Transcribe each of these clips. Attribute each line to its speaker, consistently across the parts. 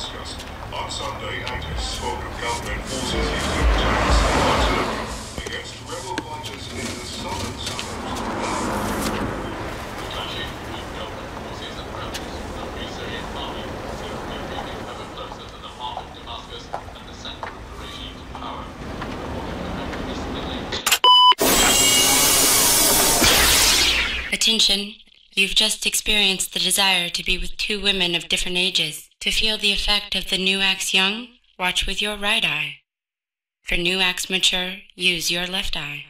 Speaker 1: On Sunday, activists spoke of government forces using tanks and artillery against rebel fighters in the southern suburbs of Balad.
Speaker 2: Attention, you've just experienced the desire to be with two women of different ages. To feel the effect of the new axe young, watch with your right eye. For new axe mature, use your left eye.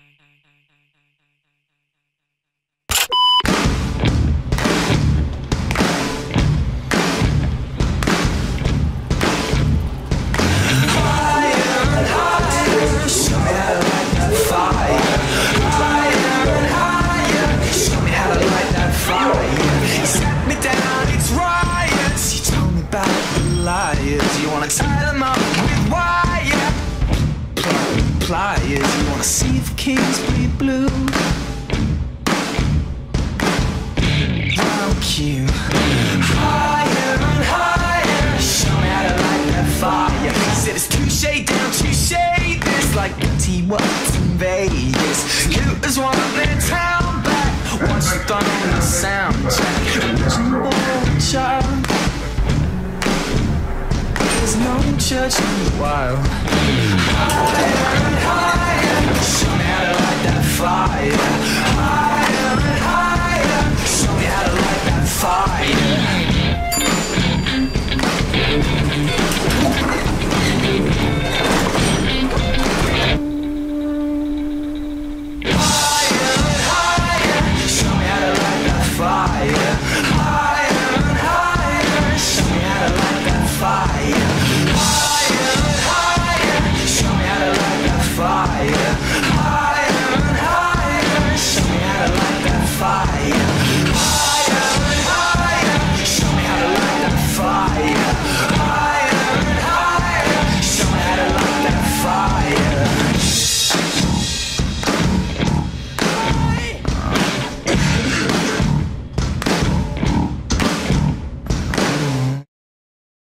Speaker 3: Tie them up with wire. Pl- Pliers. You wanna see the kings bleed blue. Thank you. Higher and higher. Show me how to light that fire. Said it's touche down, touche this like T Watts in Vegas. Cooters want their In the wild. Higher and higher.